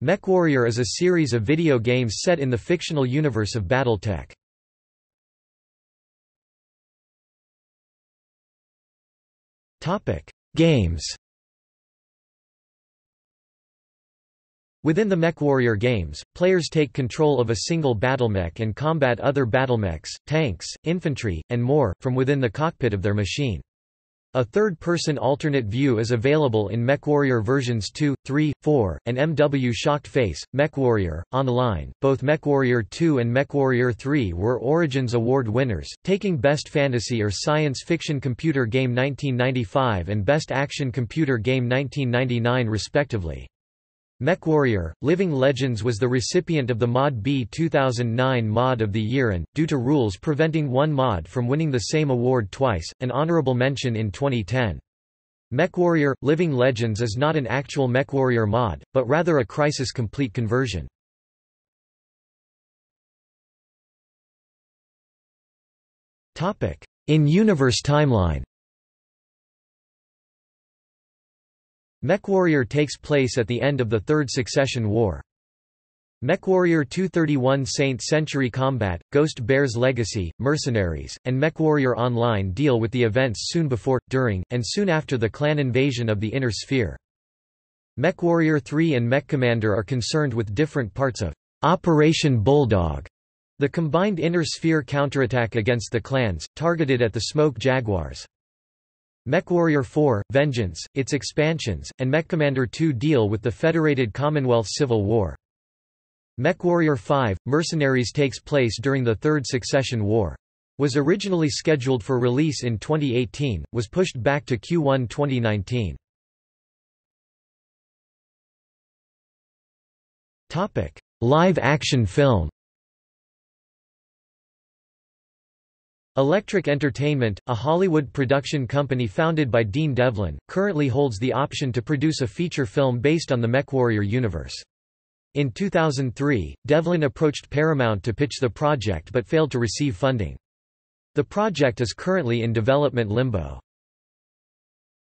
MechWarrior is a series of video games set in the fictional universe of Battletech. Games Within the MechWarrior games, players take control of a single battlemech and combat other battlemechs, tanks, infantry, and more, from within the cockpit of their machine. A third-person alternate view is available in MechWarrior versions 2, 3, 4, and MW Shocked Face, MechWarrior, Online. Both MechWarrior 2 and MechWarrior 3 were Origins Award winners, taking Best Fantasy or Science Fiction Computer Game 1995 and Best Action Computer Game 1999 respectively. MechWarrior, Living Legends was the recipient of the ModDB 2009 Mod of the Year and, due to rules preventing one mod from winning the same award twice, an honorable mention in 2010. MechWarrior, Living Legends is not an actual MechWarrior mod, but rather a Crysis Complete conversion. In-universe timeline MechWarrior takes place at the end of the Third Succession War. MechWarrior 2 31st Century Combat, Ghost Bear's Legacy, Mercenaries, and MechWarrior Online deal with the events soon before, during, and soon after the clan invasion of the Inner Sphere. MechWarrior 3 and MechCommander are concerned with different parts of Operation Bulldog, the combined Inner Sphere counterattack against the clans, targeted at the Smoke Jaguars. MechWarrior 4, Vengeance, its expansions, and MechCommander 2 deal with the Federated Commonwealth Civil War. MechWarrior 5, Mercenaries takes place during the Third Succession War. Was originally scheduled for release in 2018, was pushed back to Q1 2019. Live-action film Electric Entertainment, a Hollywood production company founded by Dean Devlin, currently holds the option to produce a feature film based on the MechWarrior universe. In 2003, Devlin approached Paramount to pitch the project but failed to receive funding. The project is currently in development limbo.